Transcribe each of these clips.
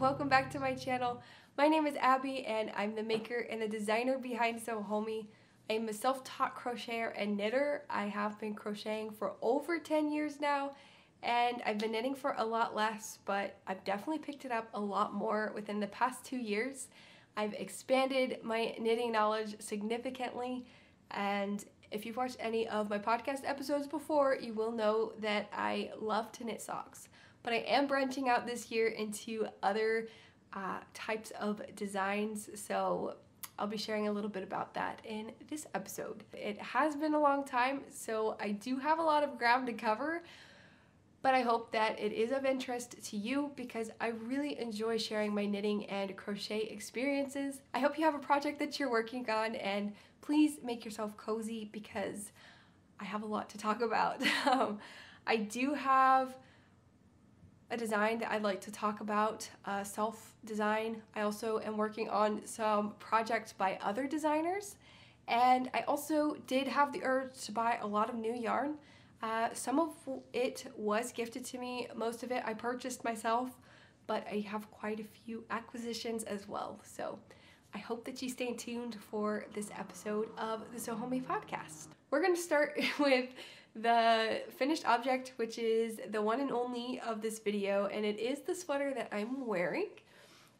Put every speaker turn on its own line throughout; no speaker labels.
welcome back to my channel. My name is Abby and I'm the maker and the designer behind Sew Homey. I'm a self-taught crocheter and knitter. I have been crocheting for over 10 years now and I've been knitting for a lot less but I've definitely picked it up a lot more within the past two years. I've expanded my knitting knowledge significantly and if you've watched any of my podcast episodes before, you will know that I love to knit socks but I am branching out this year into other uh, types of designs. So I'll be sharing a little bit about that in this episode. It has been a long time, so I do have a lot of ground to cover, but I hope that it is of interest to you because I really enjoy sharing my knitting and crochet experiences. I hope you have a project that you're working on and please make yourself cozy because I have a lot to talk about. um, I do have a design that I'd like to talk about, uh, self-design. I also am working on some projects by other designers. And I also did have the urge to buy a lot of new yarn. Uh, some of it was gifted to me. Most of it I purchased myself, but I have quite a few acquisitions as well. So I hope that you stay tuned for this episode of the Homey podcast. We're going to start with the finished object, which is the one and only of this video, and it is the sweater that I'm wearing.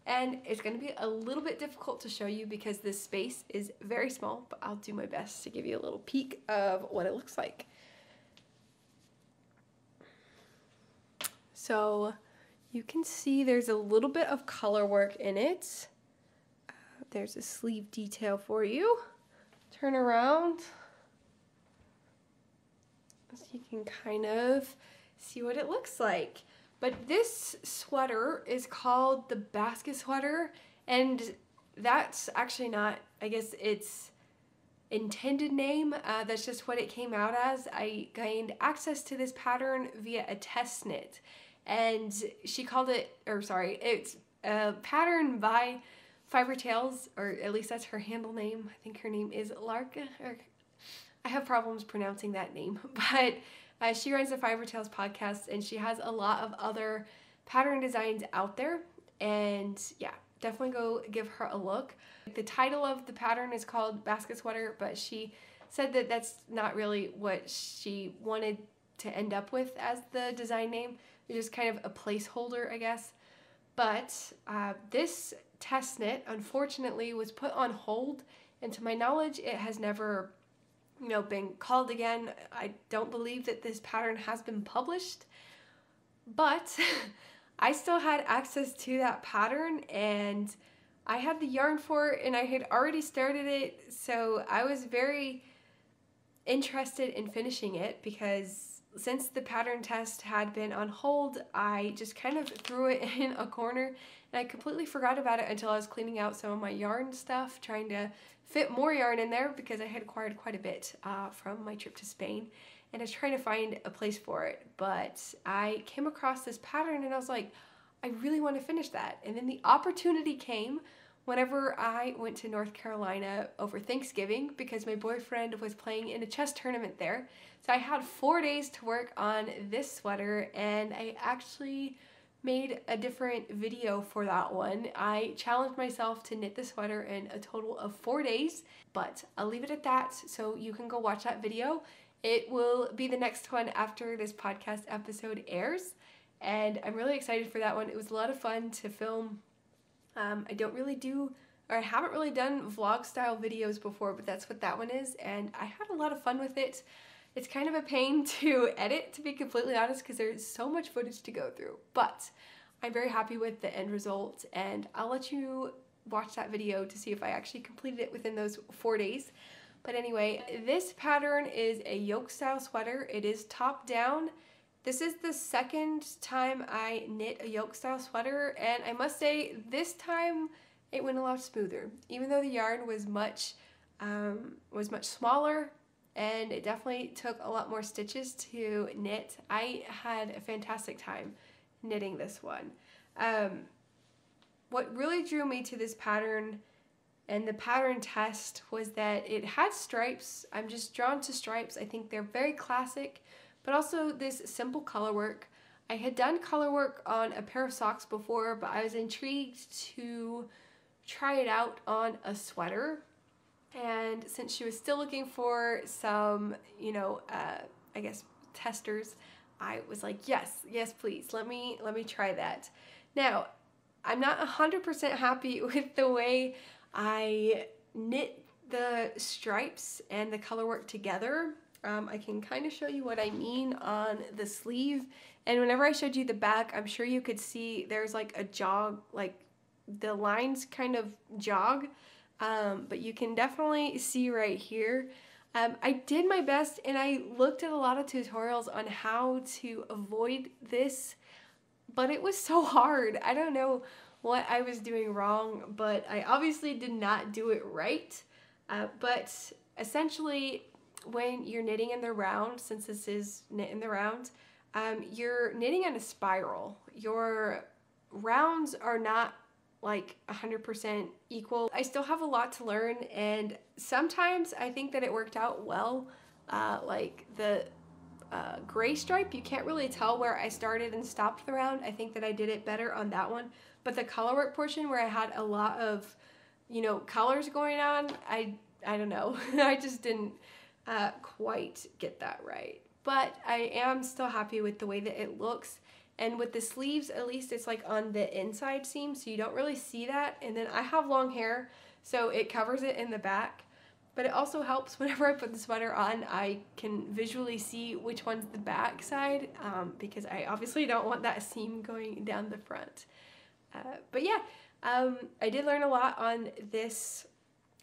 And it's going to be a little bit difficult to show you because this space is very small, but I'll do my best to give you a little peek of what it looks like. So you can see there's a little bit of color work in it. Uh, there's a sleeve detail for you. Turn around you can kind of see what it looks like. But this sweater is called the basket sweater and that's actually not, I guess it's intended name. Uh, that's just what it came out as. I gained access to this pattern via a test knit and she called it, or sorry, it's a pattern by Fiber Tales, or at least that's her handle name. I think her name is Larka, or I have problems pronouncing that name, but uh, she runs the Fiber Tales podcast and she has a lot of other pattern designs out there. And yeah, definitely go give her a look. The title of the pattern is called Basket Sweater, but she said that that's not really what she wanted to end up with as the design name. It's just kind of a placeholder, I guess. But uh, this test knit, unfortunately, was put on hold, and to my knowledge, it has never you know, been called again. I don't believe that this pattern has been published, but I still had access to that pattern and I had the yarn for it and I had already started it, so I was very interested in finishing it because since the pattern test had been on hold, I just kind of threw it in a corner and I completely forgot about it until I was cleaning out some of my yarn stuff, trying to fit more yarn in there because I had acquired quite a bit uh, from my trip to Spain and I was trying to find a place for it. But I came across this pattern and I was like, I really want to finish that. And then the opportunity came whenever I went to North Carolina over Thanksgiving because my boyfriend was playing in a chess tournament there. So I had four days to work on this sweater and I actually made a different video for that one. I challenged myself to knit the sweater in a total of four days, but I'll leave it at that so you can go watch that video. It will be the next one after this podcast episode airs, and I'm really excited for that one. It was a lot of fun to film. Um, I don't really do, or I haven't really done vlog style videos before, but that's what that one is, and I had a lot of fun with it. It's kind of a pain to edit, to be completely honest, because there's so much footage to go through. But I'm very happy with the end result, and I'll let you watch that video to see if I actually completed it within those four days. But anyway, this pattern is a yoke style sweater. It is top down. This is the second time I knit a yoke style sweater, and I must say, this time it went a lot smoother. Even though the yarn was much um, was much smaller, and it definitely took a lot more stitches to knit. I had a fantastic time knitting this one. Um, what really drew me to this pattern and the pattern test was that it had stripes. I'm just drawn to stripes. I think they're very classic, but also this simple color work. I had done color work on a pair of socks before, but I was intrigued to try it out on a sweater. And since she was still looking for some, you know, uh, I guess testers, I was like, yes, yes, please, let me let me try that. Now, I'm not 100% happy with the way I knit the stripes and the color work together. Um, I can kind of show you what I mean on the sleeve. And whenever I showed you the back, I'm sure you could see there's like a jog, like the lines kind of jog. Um, but you can definitely see right here. Um, I did my best and I looked at a lot of tutorials on how to avoid this, but it was so hard. I don't know what I was doing wrong, but I obviously did not do it right. Uh, but essentially, when you're knitting in the round, since this is knit in the round, um, you're knitting in a spiral. Your rounds are not like 100% equal. I still have a lot to learn, and sometimes I think that it worked out well. Uh, like the uh, gray stripe, you can't really tell where I started and stopped the round. I think that I did it better on that one. But the color work portion where I had a lot of, you know, colors going on, I, I don't know. I just didn't uh, quite get that right. But I am still happy with the way that it looks. And with the sleeves, at least it's like on the inside seam, so you don't really see that. And then I have long hair, so it covers it in the back. But it also helps whenever I put the sweater on, I can visually see which one's the back side um, because I obviously don't want that seam going down the front. Uh, but yeah, um, I did learn a lot on this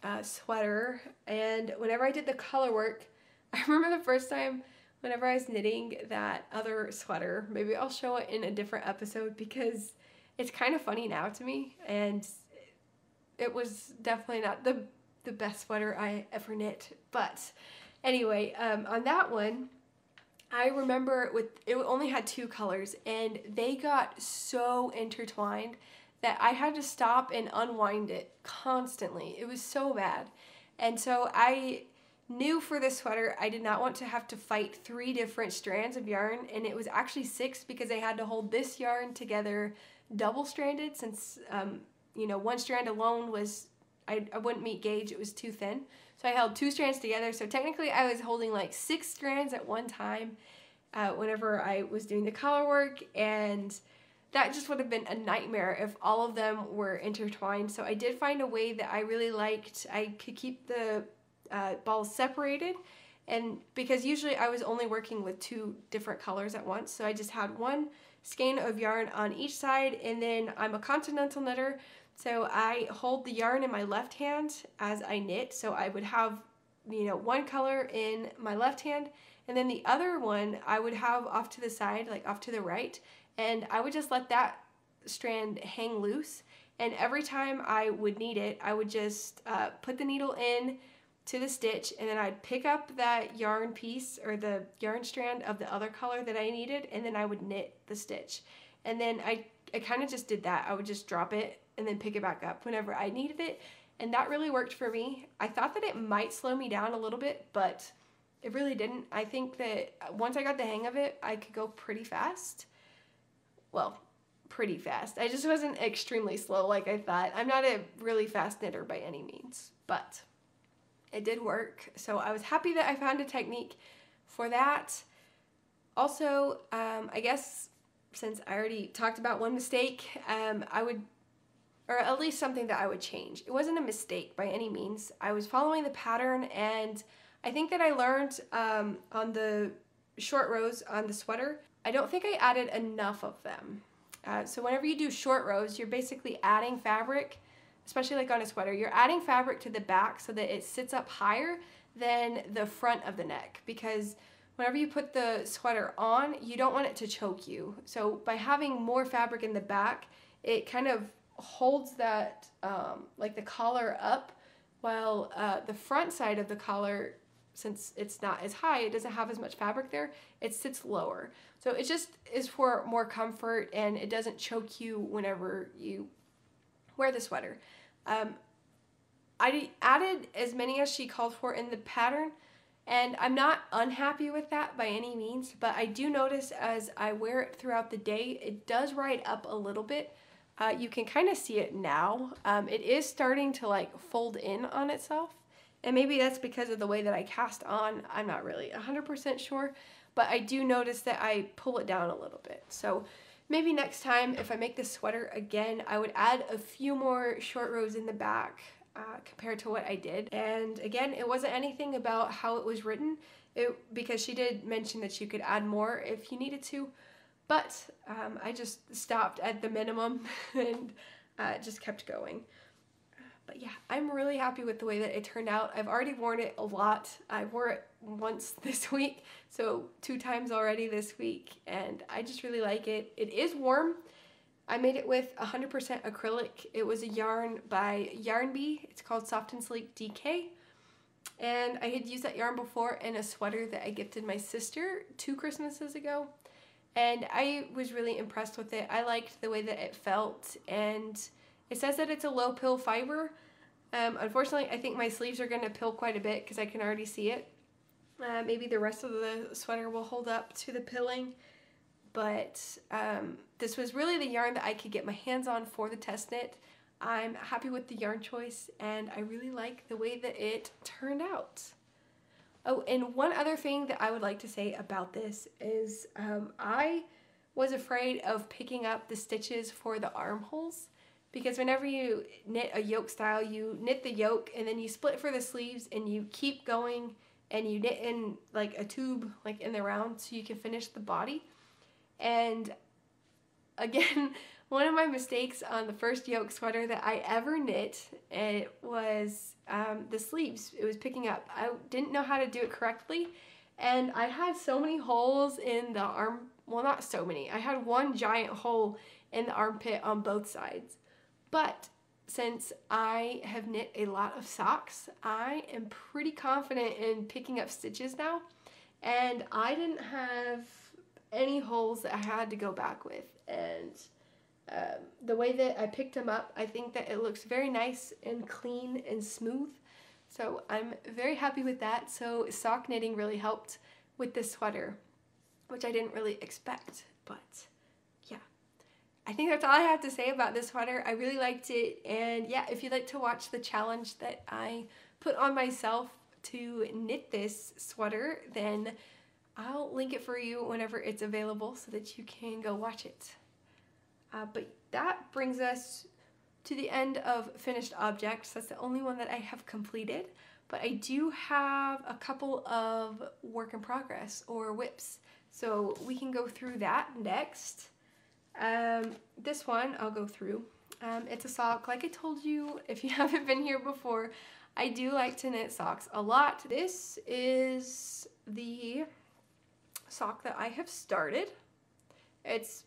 uh, sweater. And whenever I did the color work, I remember the first time whenever I was knitting that other sweater. Maybe I'll show it in a different episode because it's kind of funny now to me. And it was definitely not the the best sweater I ever knit. But anyway, um, on that one, I remember with it only had two colors and they got so intertwined that I had to stop and unwind it constantly. It was so bad. And so I knew for this sweater I did not want to have to fight three different strands of yarn and it was actually six because I had to hold this yarn together double stranded since um, you know one strand alone was I, I wouldn't meet gauge, it was too thin. So I held two strands together. So technically I was holding like six strands at one time uh, whenever I was doing the collar work and that just would have been a nightmare if all of them were intertwined. So I did find a way that I really liked. I could keep the uh, balls separated and because usually I was only working with two different colors at once. So I just had one skein of yarn on each side and then I'm a continental knitter so I hold the yarn in my left hand as I knit. So I would have, you know, one color in my left hand and then the other one I would have off to the side, like off to the right. And I would just let that strand hang loose. And every time I would need it, I would just uh, put the needle in to the stitch and then I'd pick up that yarn piece or the yarn strand of the other color that I needed and then I would knit the stitch. And then I, I kind of just did that. I would just drop it and then pick it back up whenever I needed it. And that really worked for me. I thought that it might slow me down a little bit, but it really didn't. I think that uh, once I got the hang of it, I could go pretty fast. Well, pretty fast. I just wasn't extremely slow like I thought. I'm not a really fast knitter by any means, but it did work. So I was happy that I found a technique for that. Also, um, I guess since I already talked about one mistake, um, I would or at least something that I would change. It wasn't a mistake by any means. I was following the pattern, and I think that I learned um, on the short rows on the sweater, I don't think I added enough of them. Uh, so whenever you do short rows, you're basically adding fabric, especially like on a sweater, you're adding fabric to the back so that it sits up higher than the front of the neck because whenever you put the sweater on, you don't want it to choke you. So by having more fabric in the back, it kind of holds that um, like the collar up while uh, the front side of the collar since it's not as high it doesn't have as much fabric there it sits lower so it just is for more comfort and it doesn't choke you whenever you wear the sweater um, I added as many as she called for in the pattern And I'm not unhappy with that by any means, but I do notice as I wear it throughout the day, it does ride up a little bit. Uh, you can kind of see it now. Um, it is starting to like fold in on itself. And maybe that's because of the way that I cast on. I'm not really 100% sure, but I do notice that I pull it down a little bit. So maybe next time if I make this sweater again, I would add a few more short rows in the back uh, compared to what I did. And again, it wasn't anything about how it was written it, because she did mention that you could add more if you needed to. But um, I just stopped at the minimum and uh, just kept going. But yeah, I'm really happy with the way that it turned out. I've already worn it a lot. I wore it once this week, so two times already this week, and I just really like it. It is warm. I made it with 100% acrylic. It was a yarn by Yarn Bee. It's called Soft and Sleek DK. And I had used that yarn before in a sweater that I gifted my sister two Christmases ago. And I was really impressed with it. I liked the way that it felt. And it says that it's a low pill fiber. Um, unfortunately, I think my sleeves are going to pill quite a bit because I can already see it. Uh, maybe the rest of the sweater will hold up to the pilling but um, this was really the yarn that I could get my hands on for the test knit. I'm happy with the yarn choice and I really like the way that it turned out. Oh, and one other thing that I would like to say about this is um, I was afraid of picking up the stitches for the armholes because whenever you knit a yoke style, you knit the yoke and then you split for the sleeves and you keep going and you knit in like a tube like in the round so you can finish the body. And again, one of my mistakes on the first yoke sweater that I ever knit, it was um, the sleeves. It was picking up. I didn't know how to do it correctly, and I had so many holes in the arm. Well, not so many. I had one giant hole in the armpit on both sides. But since I have knit a lot of socks, I am pretty confident in picking up stitches now. And I didn't have any holes that I had to go back with. And um, the way that I picked them up, I think that it looks very nice and clean and smooth. So I'm very happy with that. So sock knitting really helped with this sweater, which I didn't really expect, but. I think that's all I have to say about this sweater. I really liked it. And yeah, if you'd like to watch the challenge that I put on myself to knit this sweater, then I'll link it for you whenever it's available so that you can go watch it. Uh, but that brings us to the end of finished objects. That's the only one that I have completed. But I do have a couple of work in progress or whips. So we can go through that next. Um, this one I'll go through. Um, it's a sock. Like I told you, if you haven't been here before, I do like to knit socks a lot. This is the sock that I have started. It's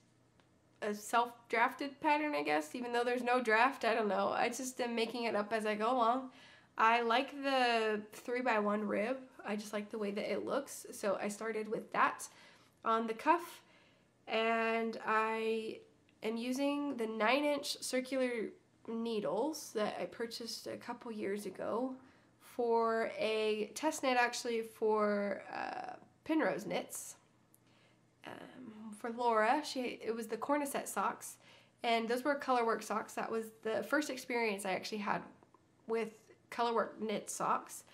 a self-drafted pattern, I guess, even though there's no draft. I don't know. I just am making it up as I go along. I like the 3 by one rib. I just like the way that it looks. So I started with that on the cuff. And I am using the 9-inch circular needles that I purchased a couple years ago for a test knit actually for uh, Pinrose knits um, for Laura. She it was the cornicette socks, and those were colorwork socks. That was the first experience I actually had with colorwork knit socks,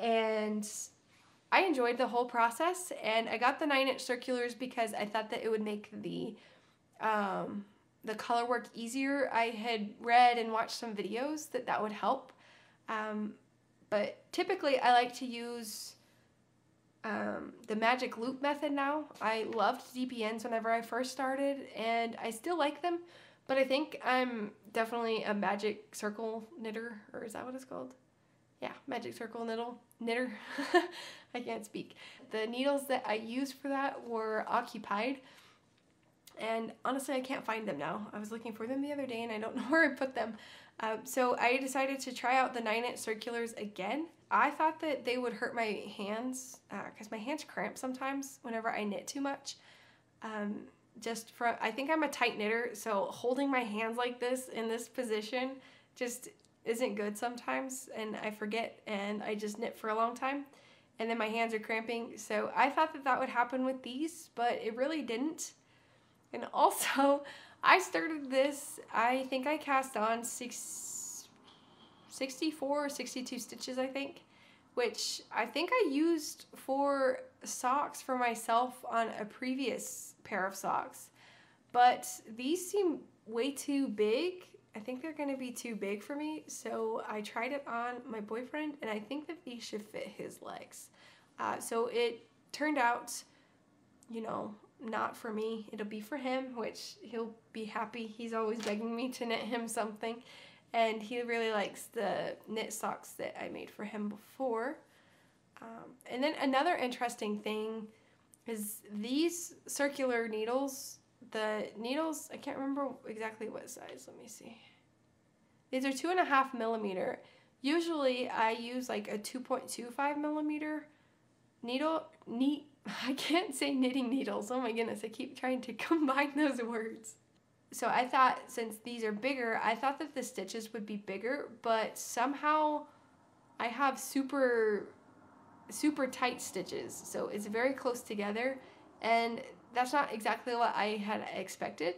and I enjoyed the whole process. And I got the nine inch circulars because I thought that it would make the um, the color work easier. I had read and watched some videos that that would help. Um, but typically, I like to use um, the magic loop method now. I loved DPNs whenever I first started, and I still like them, but I think I'm definitely a magic circle knitter, or is that what it's called? Yeah, magic circle kniddle, knitter. I can't speak. The needles that I used for that were occupied, and honestly, I can't find them now. I was looking for them the other day, and I don't know where I put them. Um, so I decided to try out the 9-inch circulars again. I thought that they would hurt my hands because uh, my hands cramp sometimes whenever I knit too much. Um, just from, I think I'm a tight knitter, so holding my hands like this in this position just isn't good sometimes, and I forget and I just knit for a long time. and then my hands are cramping. So I thought that that would happen with these, but it really didn't. And also, I started this, I think I cast on six, 64 or 62 stitches, I think, which I think I used for socks for myself on a previous pair of socks. But these seem way too big. I think they're to be too big for me. So I tried it on my boyfriend and I think that these should fit his legs. Uh, so it turned out, you know, not for me. It'll be for him, which he'll be happy. He's always begging me to knit him something. And he really likes the knit socks that I made for him before. Um, and then another interesting thing is these circular needles the needles, I can't remember exactly what size. Let me see. These are two and a half millimeter. Usually I use like a 2.25 millimeter needle. Neat. I can't say knitting needles. Oh my goodness. I keep trying to combine those words. So I thought since these are bigger, I thought that the stitches would be bigger, but somehow I have super super tight stitches. So it's very close together and that's not exactly what I had expected.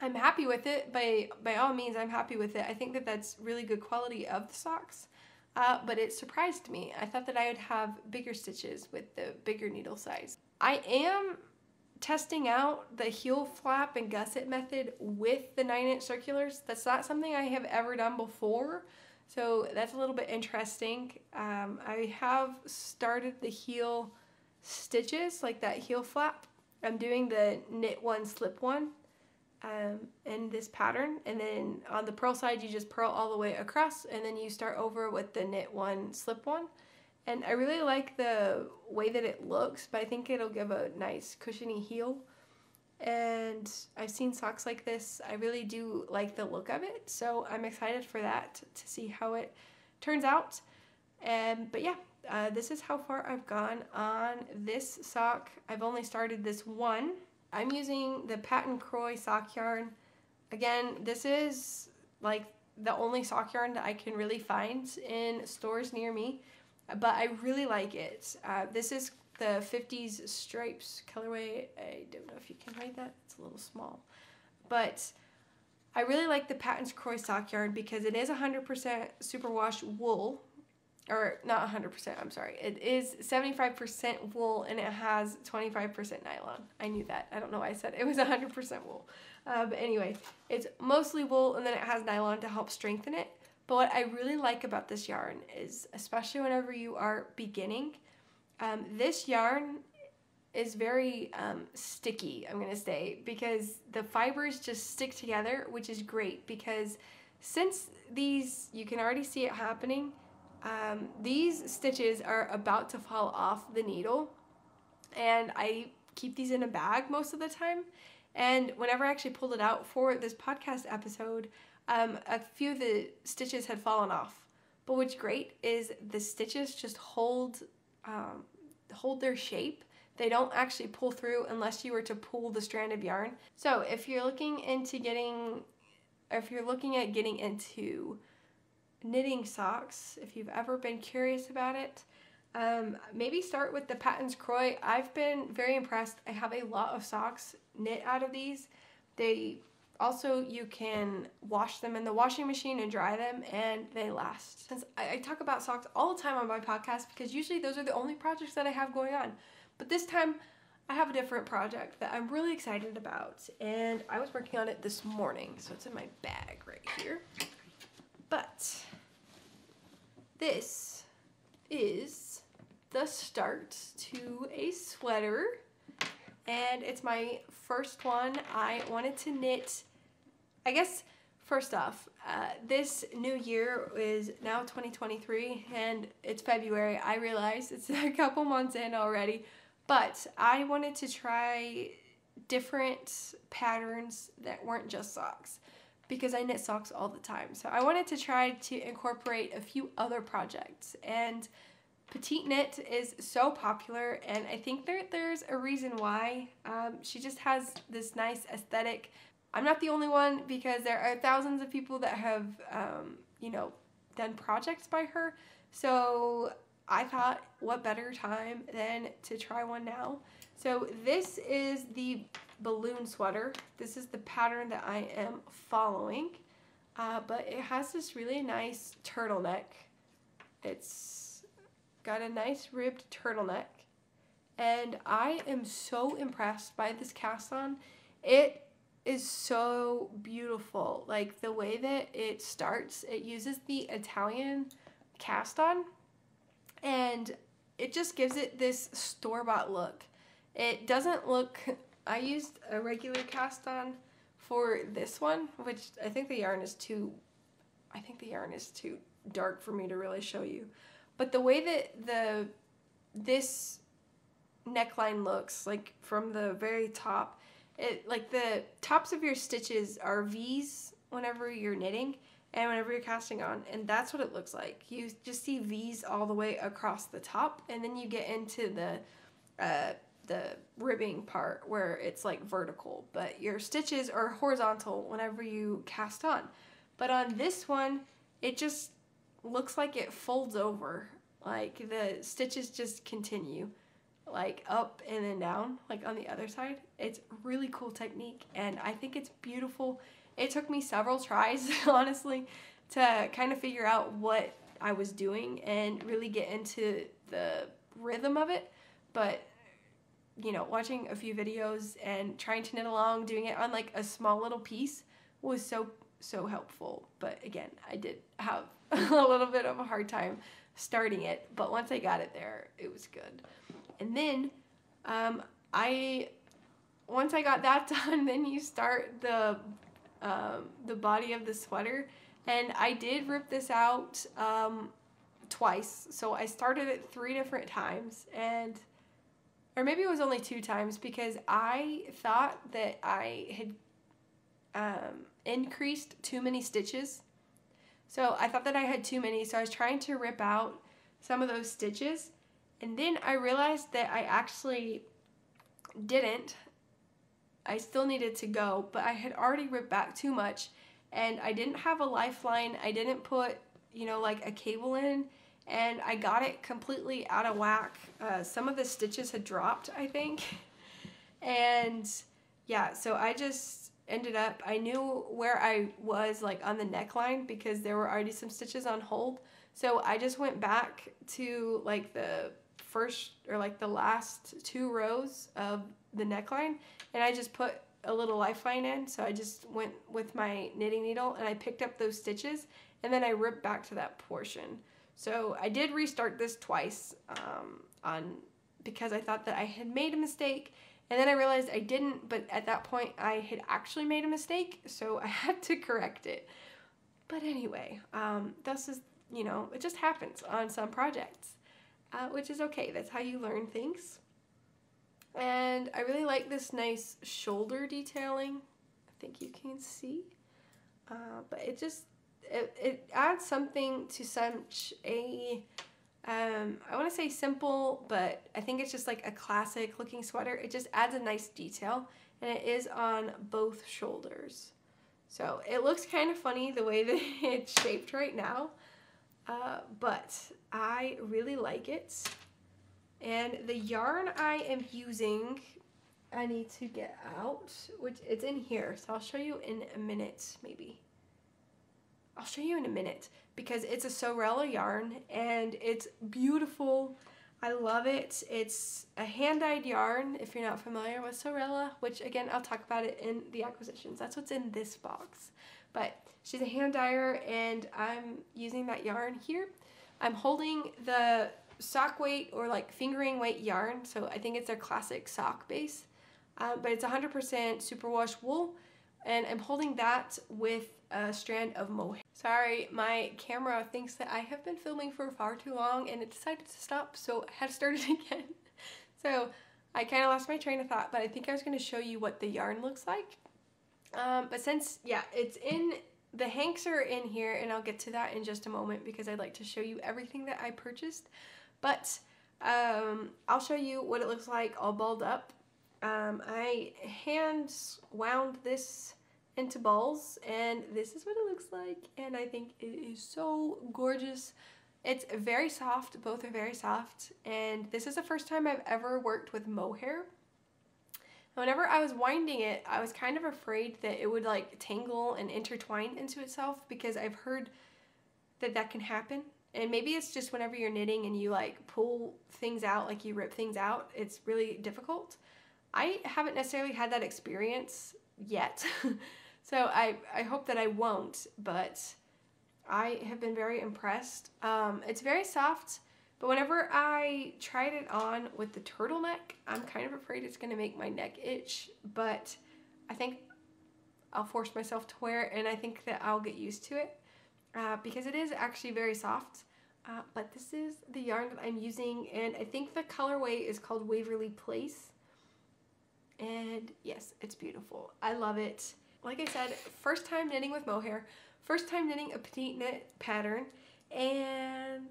I'm happy with it. By by all means, I'm happy with it. I think that that's really good quality of the socks. Uh, but it surprised me. I thought that I would have bigger stitches with the bigger needle size. I am testing out the heel flap and gusset method with the 9 inch circulars. That's not something I have ever done before. So that's a little bit interesting. Um, I have started the heel stitches, like that heel flap, I'm doing the knit one, slip one um, in this pattern. And then on the purl side, you just purl all the way across and then you start over with the knit one, slip one. And I really like the way that it looks, but I think it'll give a nice cushiony heel. And I've seen socks like this. I really do like the look of it. So I'm excited for that to see how it turns out. And, but yeah, uh, this is how far I've gone on this sock. I've only started this one. I'm using the Patton Kroy sock yarn. Again, this is like the only sock yarn that I can really find in stores near me, but I really like it. Uh, this is the 50s stripes colorway. I don't know if you can read that. It's a little small. But I really like the Patons Kroy sock yarn because it is 100% superwash wool, or not 100%, I'm sorry. It is 75% wool and it has 25% nylon. I knew that. I don't know why I said it was 100% wool. Uh, but anyway, it's mostly wool and then it has nylon to help strengthen it. But what I really like about this yarn is, especially whenever you are beginning, um, this yarn is very um, sticky, I'm to say, because the fibers just stick together, which is great because since these, you can already see it happening, um, these stitches are about to fall off the needle and I keep these in a bag most of the time. And whenever I actually pulled it out for this podcast episode, um, a few of the stitches had fallen off. But what's great is the stitches just hold um, hold their shape. They don't actually pull through unless you were to pull the strand of yarn. So if you're looking into getting, if you're looking at getting into knitting socks if you've ever been curious about it. Um, maybe start with the Patons Kroy. I've been very impressed. I have a lot of socks knit out of these. They also, you can wash them in the washing machine and dry them and they last. Since I, I talk about socks all the time on my podcast because usually those are the only projects that I have going on. But this time I have a different project that I'm really excited about and I was working on it this morning. So it's in my bag right here. But this is the start to a sweater and it's my first one. I wanted to knit, I guess, first off, uh, this new year is now 2023 and it's February. I realize it's a couple months in already, but I wanted to try different patterns that weren't just socks because I knit socks all the time. So I wanted to try to incorporate a few other projects and Petite Knit is so popular and I think there, there's a reason why. Um, she just has this nice aesthetic. I'm not the only one because there are thousands of people that have, um, you know, done projects by her. So I thought, what better time than to try one now? So this is the balloon sweater. This is the pattern that I am following. Uh, but it has this really nice turtleneck. It's got a nice ribbed turtleneck. And I am so impressed by this cast on. It is so beautiful. Like the way that it starts, it uses the Italian cast on and it just gives it this store-bought look. It doesn't look I used a regular cast on for this one, which I think the yarn is too I think the yarn is too dark for me to really show you. But the way that the this neckline looks like from the very top, it like the tops of your stitches are V's whenever you're knitting and whenever you're casting on and that's what it looks like you just see V's all the way across the top and then you get into the uh, the ribbing part where it's like vertical but your stitches are horizontal whenever you cast on. But on this one it just looks like it folds over. Like the stitches just continue like up and then down like on the other side. It's really cool technique and i think it's beautiful. It took me several tries, honestly, to kind of figure out what I was doing and really get into the rhythm of it. But, you know, watching a few videos and trying to knit along, doing it on like a small little piece was so, so helpful. But again, I did have a little bit of a hard time starting it. But once I got it there, it was good. And then um, I, once I got that done, then you start the um, the body of the sweater. And I did rip this out um, twice. So I started it three different times and or maybe it was only two times because I thought that I had um, increased too many stitches. So I thought that I had too many, so I was trying to rip out some of those stitches. And then I realized that I actually didn't. I still needed to go, but I had already ripped back too much and I didn't have a lifeline. I didn't put, you know, like a cable in and I got it completely out of whack. Uh, some of the stitches had dropped, I think. And yeah, so I just ended up, I knew where I was like on the neckline because there were already some stitches on hold. So I just went back to like the first or like the last two rows of the neckline and I just put a little lifeline in. So I just went with my knitting needle and I picked up those stitches and then I ripped back to that portion. So I did restart this twice um, on because I thought that I had made a mistake and then I realized I didn't, but at that point I had actually made a mistake, so I had to correct it. But anyway, um, this is, you know, it just happens on some projects, uh, which is okay. That's how you learn things. And I really like this nice shoulder detailing. I think you can see. Uh, but it just, it, it adds something to such a, um, I want to say simple, but I think it's just like a classic looking sweater. It just adds a nice detail and it is on both shoulders. So it looks kind of funny the way that it's shaped right now, uh, but I really like it. And the yarn I am using, I need to get out, which it's in here. So I'll show you in a minute, maybe. I'll show you in a minute because it's a Sewrella yarn and it's beautiful. I love it. It's a hand-dyed yarn, if you're not familiar with Sewrella, which again, I'll talk about it in the acquisitions. That's what's in this box. But she's a hand dyer and I'm using that yarn here. I'm holding the sock weight or like fingering weight yarn. So I think it's a classic sock base, um, but it's 100% superwash wool. And I'm holding that with a strand of mohair. Sorry, my camera thinks that I have been filming for far too long and it decided to stop, so I had to start it again. so I kind of lost my train of thought, but I think I was going to show you what the yarn looks like. Um, but since, yeah, it's in, the hanks are in here, and I'll get to that in just a moment because I'd like to show you everything that I purchased. But um, I'll show you what it looks like all balled up. Um, I hand wound this into balls and this is what it looks like and I think it is so gorgeous. It's very soft, both are very soft, and this is the first time I've ever worked with mohair. Whenever I was winding it, I was kind of afraid that it would like tangle and intertwine into itself because I've heard that that can happen. And maybe it's just whenever you're knitting and you like pull things out, like you rip things out, it's really difficult. I haven't necessarily had that experience yet. so I, I hope that I won't, but I have been very impressed. Um, it's very soft, but whenever I tried it on with the turtleneck, I'm kind of afraid it's going to make my neck itch, but I think I'll force myself to wear it and I think that I'll get used to it uh, because it is actually very soft. Uh, but this is the yarn that I'm using and I think the colorway is called Waverly Place. And yes, it's beautiful. I love it. Like I said, first time knitting with mohair, first time knitting a petite knit pattern, and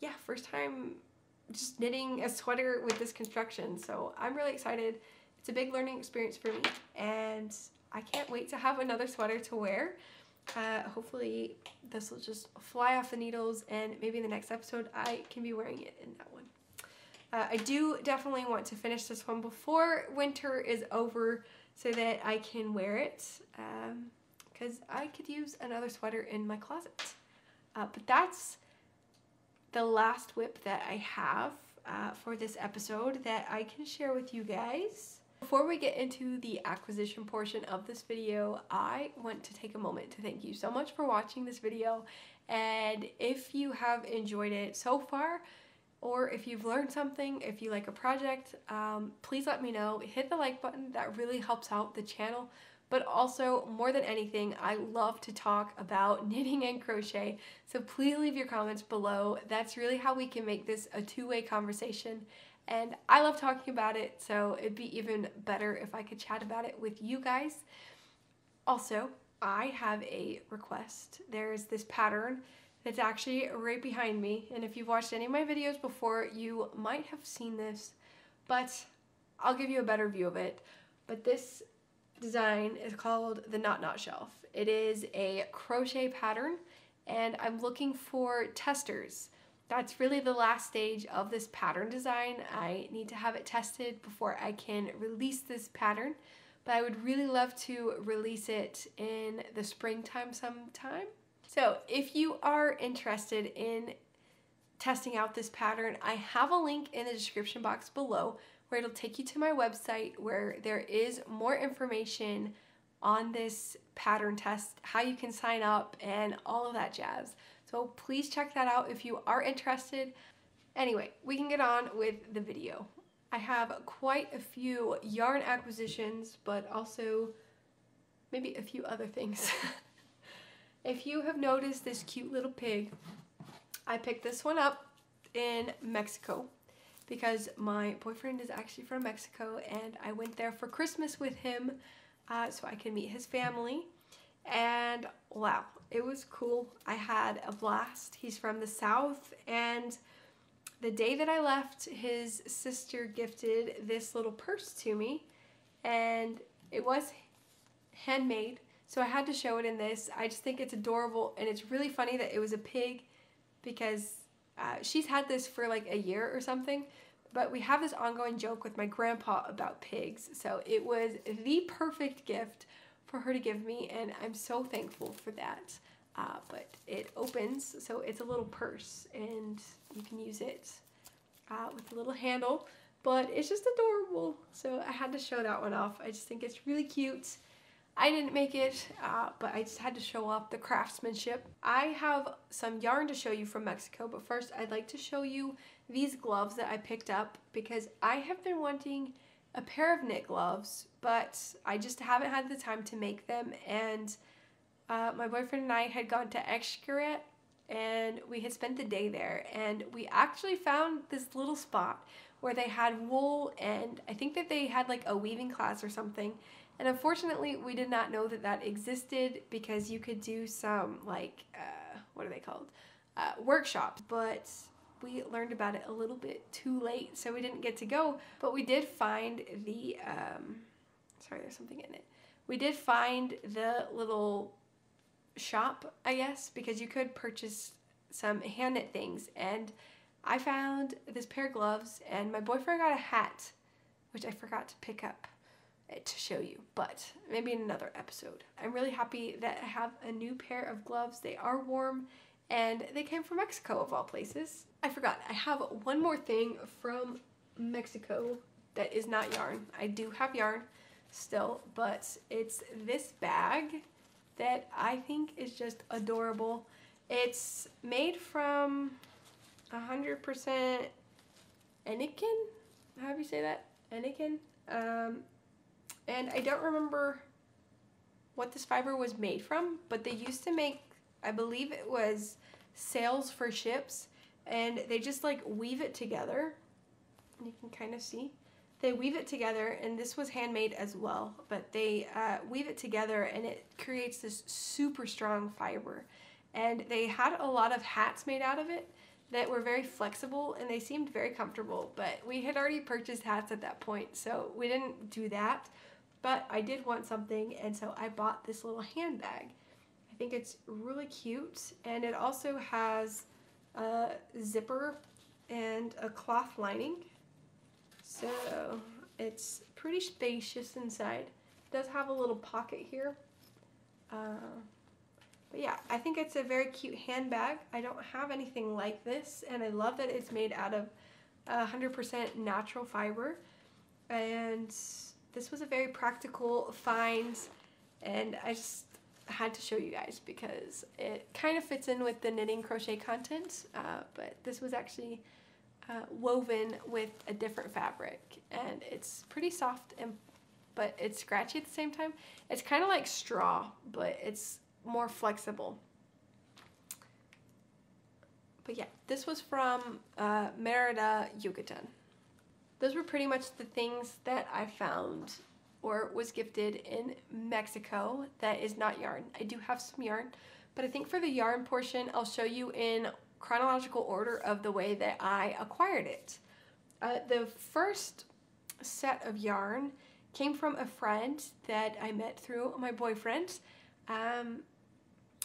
yeah, first time just knitting a sweater with this construction. So I'm really excited. It's a big learning experience for me and I can't wait to have another sweater to wear. Uh, hopefully this will just fly off the needles and maybe in the next episode I can be wearing it in that one. Uh, I do definitely want to finish this one before winter is over so that I can wear it because um, I could use another sweater in my closet. Uh, but that's the last whip that I have uh, for this episode that I can share with you guys. Before we get into the acquisition portion of this video, I want to take a moment to thank you so much for watching this video. And if you have enjoyed it so far, or if you've learned something, if you like a project, um, please let me know. Hit the like button, that really helps out the channel. But also, more than anything, I love to talk about knitting and crochet. So please leave your comments below. That's really how we can make this a two-way conversation. And I love talking about it, so it'd be even better if I could chat about it with you guys. Also, I have a request. There's this pattern that's actually right behind me. And if you've watched any of my videos before, you might have seen this, but I'll give you a better view of it. But this design is called the Not Knot Shelf. It is a crochet pattern and I'm looking for testers. That's really the last stage of this pattern design. I need to have it tested before I can release this pattern, but I would really love to release it in the springtime sometime. So if you are interested in testing out this pattern, I have a link in the description box below where it'll take you to my website where there is more information on this pattern test, how you can sign up, and all of that jazz. So please check that out if you are interested. Anyway, we can get on with the video. I have quite a few yarn acquisitions, but also maybe a few other things. if you have noticed this cute little pig, I picked this one up in Mexico because my boyfriend is actually from Mexico and I went there for Christmas with him uh, so I can meet his family. And wow, it was cool. I had a blast. He's from the South and the day that I left, his sister gifted this little purse to me and it was handmade. So I had to show it in this. I just think it's adorable and it's really funny that it was a pig because uh, she's had this for like a year or something, but we have this ongoing joke with my grandpa about pigs. So it was the perfect gift for her to give me, and I'm so thankful for that. Uh, but it opens, so it's a little purse, and you can use it uh, with a little handle. But it's just adorable, so I had to show that one off. I just think it's really cute. I didn't make it, uh, but I just had to show off the craftsmanship. I have some yarn to show you from Mexico, but first I'd like to show you these gloves that I picked up because I have been wanting a pair of knit gloves, but I just haven't had the time to make them. And uh, my boyfriend and I had gone to Xcaret and we had spent the day there and we actually found this little spot where they had wool and I think that they had like a weaving class or something and unfortunately, we did not know that that existed because you could do some, like, uh, what are they called? Uh, workshops. But we learned about it a little bit too late, so we didn't get to go. But we did find the, um, sorry, there's something in it. We did find the little shop, I guess, because you could purchase some hand knit things and I found this pair of gloves and my boyfriend got a hat, which I forgot to pick up to show you, but maybe in another episode. I'm really happy that I have a new pair of gloves. They are warm and they came from Mexico of all places. I forgot, I have one more thing from Mexico that is not yarn. I do have yarn still, but it's this bag that I think is just adorable. It's made from 100% Enikin? How do you say that? Enikin? Um, and I don't remember what this fiber was made from, but they used to make, I believe it was sails for ships, and they just like weave it together. You can kind of see. They weave it together, and this was handmade as well, but they uh, weave it together and it creates this super strong fiber. And they had a lot of hats made out of it that were very flexible and they seemed very comfortable, but we had already purchased hats at that point, so we didn't do that. But I did want something, and so I bought this little handbag. I think it's really cute, and it also has a zipper and a cloth lining. So it's pretty spacious inside. It does have a little pocket here. Uh, but yeah, I think it's a very cute handbag. I don't have anything like this, and I love that it's made out of 100% natural fiber. And this was a very practical find, and I just had to show you guys because it kind of fits in with the knitting crochet content, uh, but this was actually uh, woven with a different fabric, and it's pretty soft and but it's scratchy at the same time. It's kind of like straw, but it's more flexible. But yeah, this was from uh, Merida, Yucatan. Those were pretty much the things that I found or was gifted in Mexico that is not yarn. I do have some yarn, but I think for the yarn portion, I'll show you in chronological order of the way that I acquired it. Uh, the first set of yarn came from a friend that I met through my boyfriend. Um,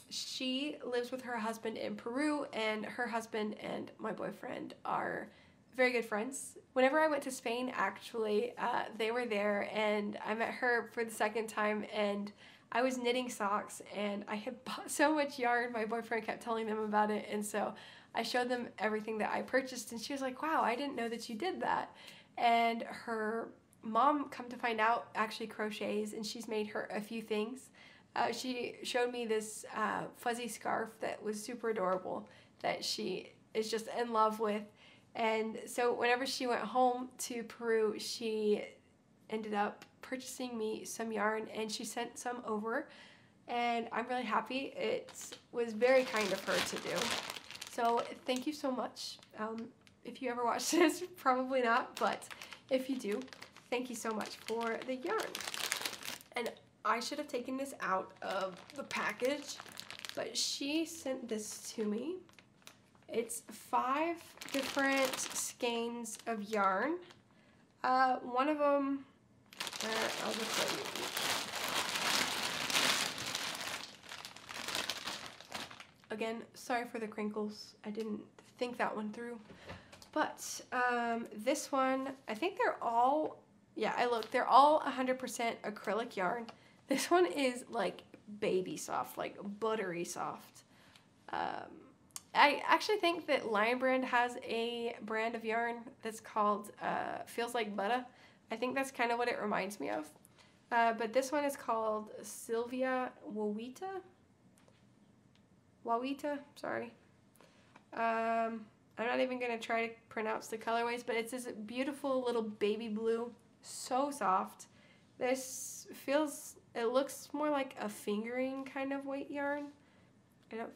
she lives with her husband in Peru, and her husband and my boyfriend are very good friends. Whenever I went to Spain, actually, uh, they were there, and I met her for the second time, and I was knitting socks, and I had bought so much yarn. My boyfriend kept telling them about it, and so I showed them everything that I purchased, and she was like, "Wow, I didn't know that you did that." And her mom, come to find out, actually crochets, and she's made her a few things uh, she showed me this uh, fuzzy scarf that was super adorable that she is just in love with. And so whenever she went home to Peru, she ended up purchasing me some yarn and she sent some over. And I'm really happy. It was very kind of her to do. So thank you so much. Um, if you ever watch this, probably not, but if you do, thank you so much for the yarn. And I should have taken this out of the package, but she sent this to me. It's five different skeins of yarn. Uh, one of them, uh, I'll just show you. Again, sorry for the crinkles. I didn't think that one through. But um, this one, I think they're all, yeah, I look, they're all 100% acrylic yarn. This one is like baby soft, like buttery soft. Um, I actually think that Lion Brand has a brand of yarn that's called uh, Feels Like Butter. I think that's kind of what it reminds me of. Uh, but this one is called Sylvia Wawita. Wawita, sorry. Um, I'm not even going to try to pronounce the colorways, but it's this beautiful little baby blue. So soft. This feels it looks more like a fingering kind of weight yarn. I don't,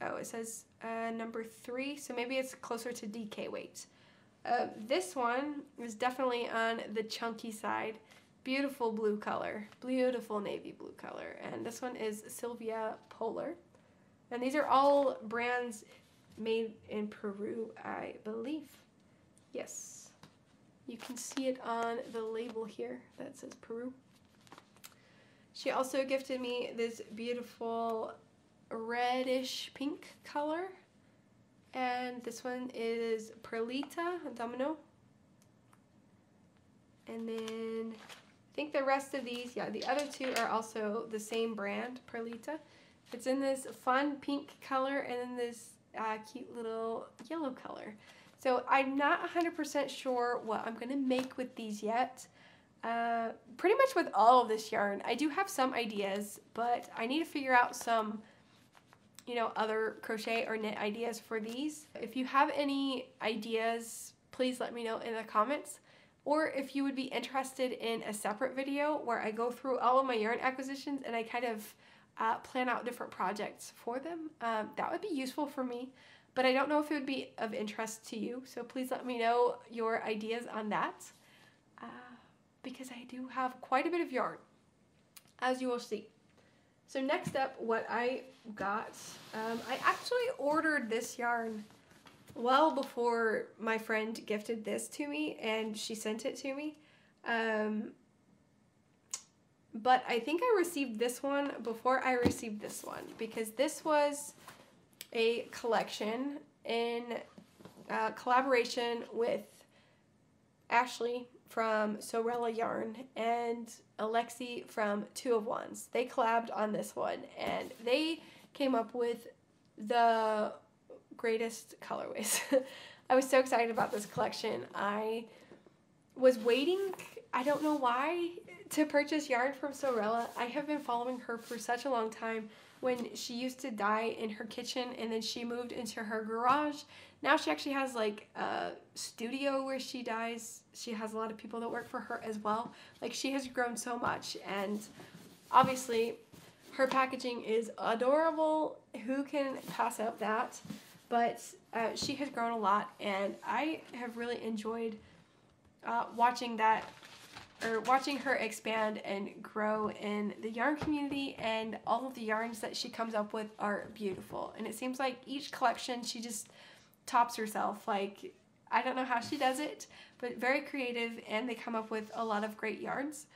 oh, it says uh, number three, so maybe it's closer to DK weight. Uh, this one is definitely on the chunky side. Beautiful blue color, beautiful navy blue color. And this one is Sylvia Polar. And these are all brands made in Peru, I believe. Yes. You can see it on the label here that says Peru. She also gifted me this beautiful reddish pink color. And this one is Perlita Domino. And then I think the rest of these, yeah, the other two are also the same brand, Perlita. It's in this fun pink color and then this uh, cute little yellow color. So I'm not 100% sure what I'm going to make with these yet. Uh, pretty much with all of this yarn. I do have some ideas, but I need to figure out some, you know, other crochet or knit ideas for these. If you have any ideas, please let me know in the comments. Or if you would be interested in a separate video where I go through all of my yarn acquisitions and I kind of uh, plan out different projects for them, um, that would be useful for me. But I don't know if it would be of interest to you, so please let me know your ideas on that. Uh, because I do have quite a bit of yarn, as you will see. So next up, what I got, um, I actually ordered this yarn well before my friend gifted this to me and she sent it to me. Um, but I think I received this one before I received this one because this was a collection in uh, collaboration with Ashley from Sewrella Yarn and Alexi from Two of Wands. They collabed on this one and they came up with the greatest colorways. I was so excited about this collection. I was waiting, I don't know why, to purchase yarn from Sewrella. I have been following her for such a long time when she used to dye in her kitchen and then she moved into her garage. Now she actually has like a studio where she dyes. She has a lot of people that work for her as well. Like she has grown so much and obviously her packaging is adorable. Who can pass up that? But uh, she has grown a lot and I have really enjoyed uh, watching that or watching her expand and grow in the yarn community and all of the yarns that she comes up with are beautiful and it seems like each collection she just tops herself like I don't know how she does it but very creative and they come up with a lot of great yarns.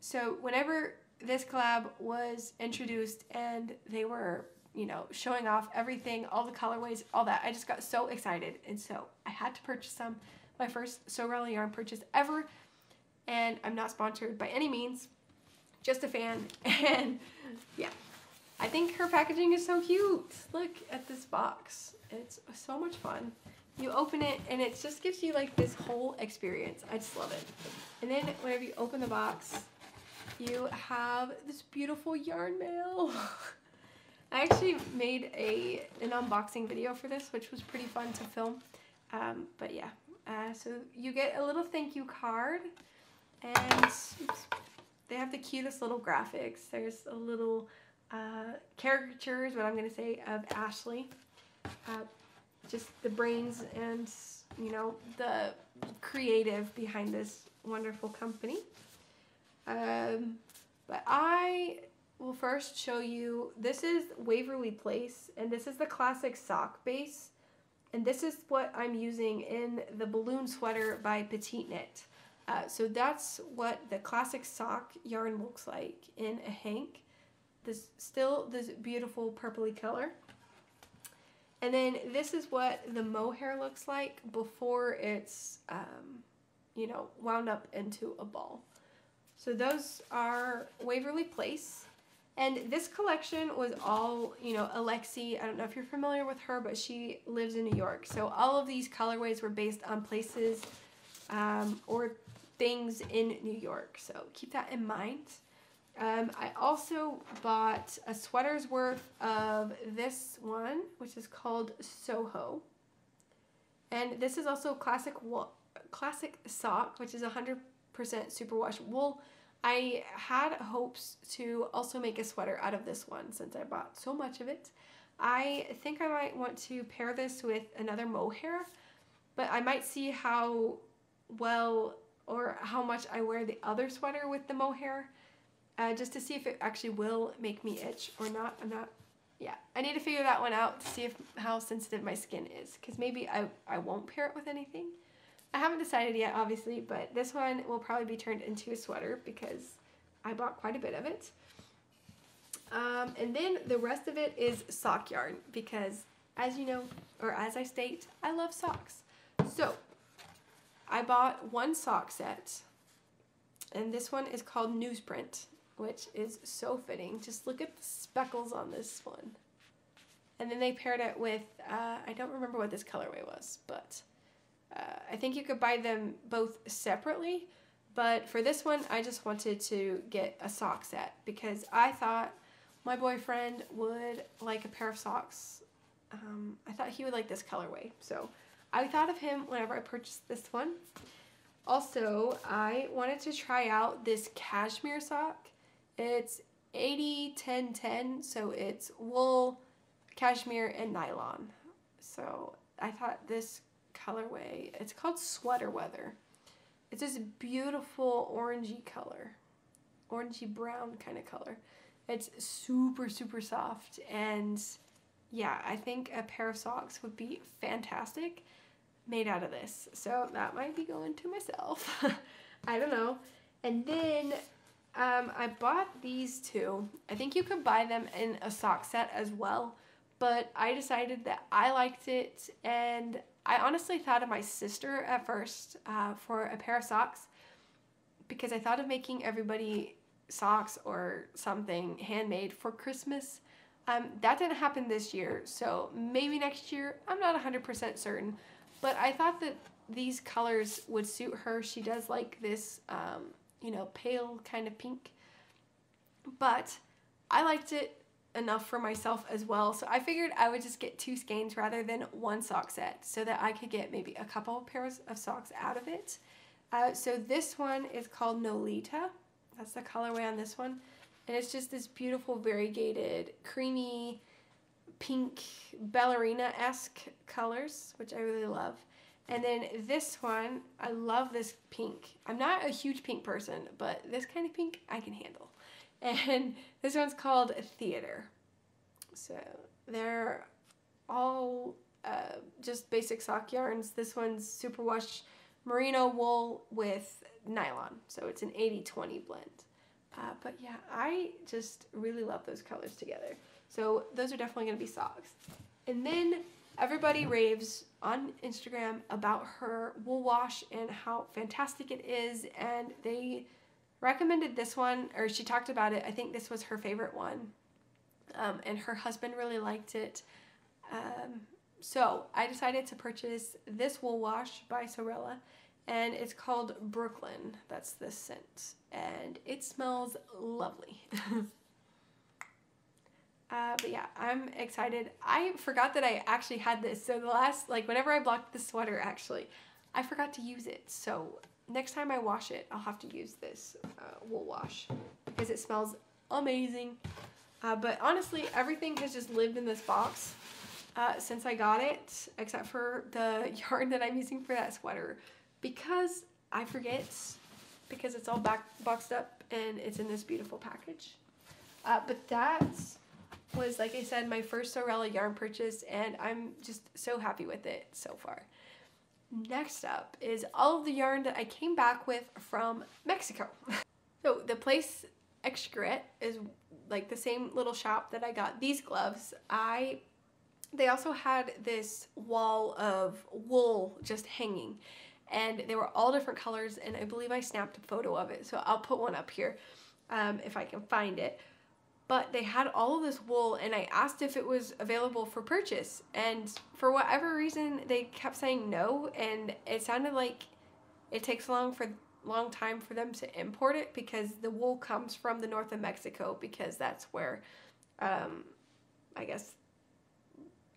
So whenever this collab was introduced and they were you know showing off everything all the colorways all that I just got so excited. And so I had to purchase some my first Sewrella yarn purchase ever. And I'm not sponsored by any means, just a fan, and yeah. I think her packaging is so cute. Look at this box. It's so much fun. You open it and it just gives you like this whole experience. I just love it. And then whenever you open the box, you have this beautiful yarn mail. I actually made a an unboxing video for this, which was pretty fun to film. Um, but yeah, uh, so you get a little thank you card and oops, they have the cutest little graphics. There's a little uh, caricatures, what I'm going to say, of Ashley. Uh, just the brains and, you know, the creative behind this wonderful company. Um, but I will first show you, this is Waverly Place, and this is the classic sock base. And this is what I'm using in the balloon sweater by Petite Knit. Uh, so that's what the classic sock yarn looks like in a hank. This still this beautiful purpley color. And then this is what the mohair looks like before it's, um, you know, wound up into a ball. So those are Waverly Place. And this collection was all, you know, Alexi, I don't know if you're familiar with her, but she lives in New York. So all of these colorways were based on places um, or things in New York. So keep that in mind. Um, I also bought a sweater's worth of this one, which is called Soho. And this is also classic wool, classic sock, which is 100% superwash wool. I had hopes to also make a sweater out of this one since I bought so much of it. I think I might want to pair this with another mohair, but I might see how well or how much I wear the other sweater with the mohair uh, just to see if it actually will make me itch or not. I'm not, yeah, I need to figure that one out to see if how sensitive my skin is because maybe I, I won't pair it with anything. I haven't decided yet, obviously, but this one will probably be turned into a sweater because I bought quite a bit of it. Um, and then the rest of it is sock yarn because as you know, or as I state, I love socks. So I bought one sock set, and this one is called Newsprint, which is so fitting. Just look at the speckles on this one. And then they paired it with, uh, I don't remember what this colorway was, but uh, I think you could buy them both separately. But for this one, I just wanted to get a sock set because I thought my boyfriend would like a pair of socks. Um, I thought he would like this colorway. So I thought of him whenever I purchased this one. Also, I wanted to try out this cashmere sock. It's 80 10 10, so it's wool, cashmere, and nylon. So I thought this colorway, it's called Sweater Weather. It's this beautiful orangey color, orangey brown kind of color. It's super, super soft. And yeah, I think a pair of socks would be fantastic made out of this. So that might be going to myself. I don't know. And then um, I bought these two. I think you could buy them in a sock set as well. But I decided that I liked it and I honestly thought of my sister at first uh, for a pair of socks because I thought of making everybody socks or something handmade for Christmas. Um, that didn't happen this year, so maybe next year. I'm not 100% certain, but I thought that these colors would suit her. She does like this, um, you know, pale kind of pink. But I liked it enough for myself as well, so I figured I would just get two skeins rather than one sock set so that I could get maybe a couple pairs of socks out of it. Uh, so this one is called Nolita. That's the colorway on this one. And it's just this beautiful variegated, creamy, pink, ballerina-esque colors, which I really love. And then this one, I love this pink. I'm not a huge pink person, but this kind of pink I can handle. And this one's called Theater. So they're all uh, just basic sock yarns. This one's superwash merino wool with nylon. So it's an 80-20 blend. Uh, but yeah, I just really love those colors together. So those are definitely going to be socks. And then everybody raves on Instagram about her wool wash and how fantastic it is. And they recommended this one, or she talked about it. I think this was her favorite one. Um, and her husband really liked it. Um, so I decided to purchase this wool wash by Sewrella, and it's called Brooklyn. That's the scent, and it smells lovely. uh, but yeah, I'm excited. I forgot that I actually had this. So the last, like, whenever I blocked the sweater, actually, I forgot to use it. So next time I wash it, I'll have to use this uh, wool wash because it smells amazing. Uh, but honestly, everything has just lived in this box uh, since I got it, except for the yarn that I'm using for that sweater because I forget because it's all back boxed up and it's in this beautiful package. Uh, but that was, like I said, my first Sewrella yarn purchase and I'm just so happy with it so far. Next up is all of the yarn that I came back with from Mexico. so the place Xcaret is like the same little shop that I got these gloves. I they also had this wall of wool just hanging and they were all different colors and I believe I snapped a photo of it so I'll put one up here um, if I can find it but they had all of this wool and I asked if it was available for purchase and for whatever reason they kept saying no and it sounded like it takes a long for long time for them to import it because the wool comes from the north of Mexico because that's where um, I guess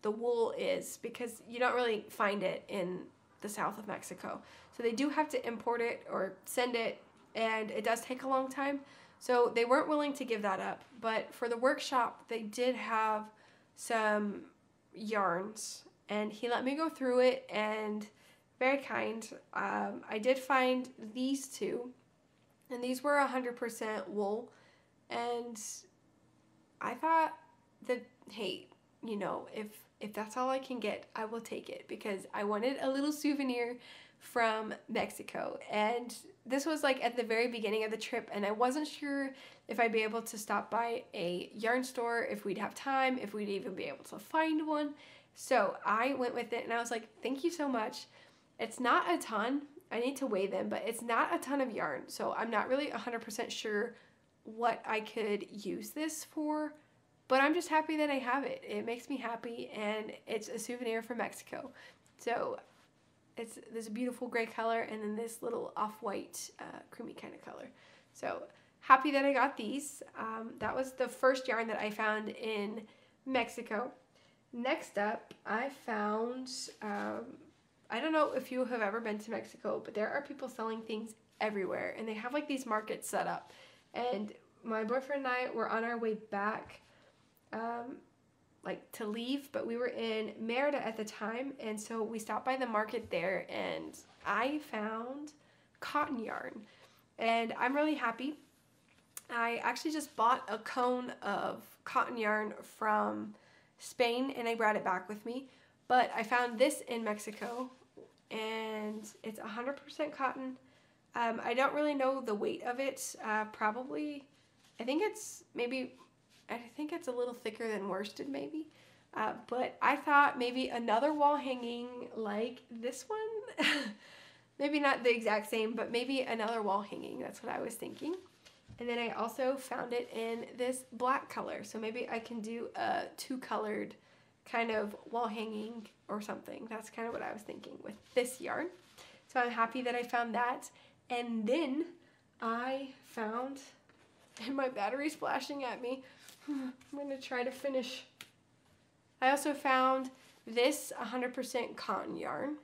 the wool is because you don't really find it in the south of Mexico. So they do have to import it or send it, and it does take a long time. So they weren't willing to give that up. But for the workshop, they did have some yarns, and he let me go through it, and very kind. Um, I did find these two, and these were 100% wool, and I thought that, hey, you know, if if that's all I can get, I will take it because I wanted a little souvenir from Mexico. And this was like at the very beginning of the trip, and I wasn't sure if I'd be able to stop by a yarn store, if we'd have time, if we'd even be able to find one. So I went with it and I was like, thank you so much. It's not a ton. I need to weigh them, but it's not a ton of yarn. So I'm not really 100% sure what I could use this for, but I'm just happy that I have it. It makes me happy and it's a souvenir from Mexico. So it's this beautiful gray color and then this little off-white uh, creamy kind of color. So happy that I got these. Um, that was the first yarn that I found in Mexico. Next up, I found, um, I don't know if you have ever been to Mexico, but there are people selling things everywhere and they have like these markets set up. And my boyfriend and I were on our way back, um, like to leave, but we were in Merida at the time. And so we stopped by the market there and I found cotton yarn. And I'm really happy. I actually just bought a cone of cotton yarn from Spain and I brought it back with me. But I found this in Mexico and it's 100% cotton. Um, I don't really know the weight of it. Uh, probably, I think it's maybe, I think it's a little thicker than worsted maybe. Uh, but I thought maybe another wall hanging like this one. maybe not the exact same, but maybe another wall hanging. That's what I was thinking. And then I also found it in this black color. So maybe I can do a two colored kind of wall hanging or something. That's kind of what I was thinking with this yarn. So I'm happy that I found that. And then I found, and my battery's flashing at me. I'm gonna try to finish. I also found this 100% cotton yarn.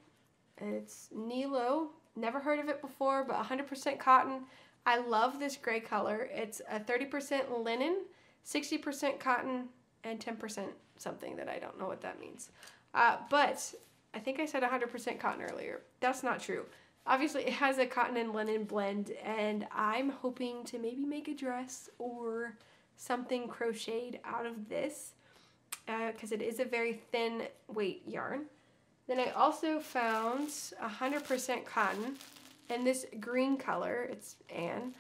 It's Nilo, never heard of it before, but 100% cotton. I love this gray color. It's a 30% linen, 60% cotton, and 10% something that I don't know what that means. Uh, but I think I said 100% cotton earlier. That's not true. Obviously, it has a cotton and linen blend, and I'm hoping to maybe make a dress or something crocheted out of this because uh, it is a very thin weight yarn. Then I also found 100% cotton and this green color, it's Anne.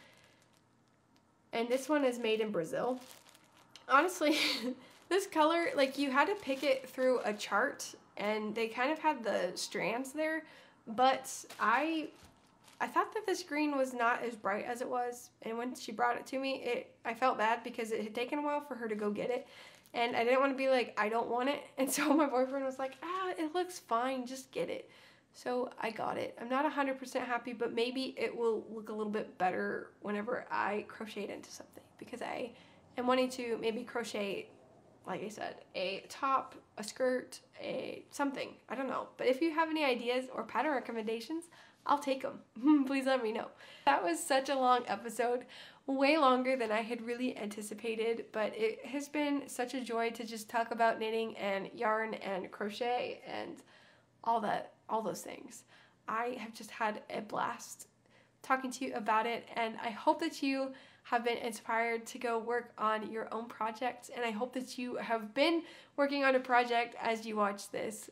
And this one is made in Brazil. Honestly, this color, like you had to pick it through a chart and they kind of had the strands there, but I I thought that this green was not as bright as it was, and when she brought it to me, it I felt bad because it had taken a while for her to go get it, and I didn't want to be like I don't want it, and so my boyfriend was like, ah, it looks fine, just get it. So I got it. I'm not 100% happy, but maybe it will look a little bit better whenever I crochet it into something because I am wanting to maybe crochet, like I said, a top, a skirt, a something. I don't know. But if you have any ideas or pattern recommendations, I'll take them. Please let me know. That was such a long episode, way longer than I had really anticipated, but it has been such a joy to just talk about knitting and yarn and crochet and all that all those things. I have just had a blast talking to you about it, and I hope that you have been inspired to go work on your own projects, and I hope that you have been working on a project as you watch this.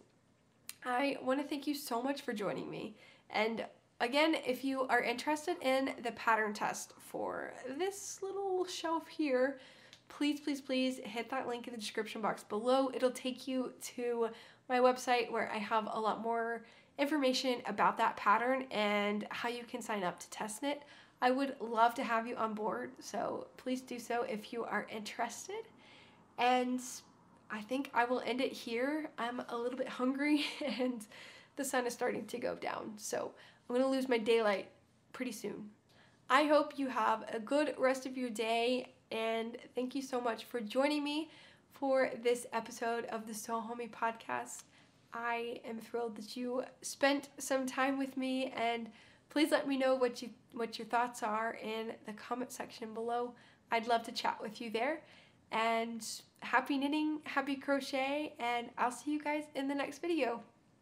I want to thank you so much for joining me. And again, if you are interested in the pattern test for this little shelf here, please, please, please hit that link in the description box below. It'll take you to my website where I have a lot more information about that pattern and how you can sign up to test knit. I would love to have you on board, so please do so if you are interested. And I think I will end it here. I'm a little bit hungry and the sun is starting to go down, so I'm gonna lose my daylight pretty soon. I hope you have a good rest of your day and thank you so much for joining me for this episode of the Sew Homey podcast. I am thrilled that you spent some time with me and please let me know what you what your thoughts are in the comment section below. I'd love to chat with you there. And happy knitting, happy crochet, and I'll see you guys in the next video.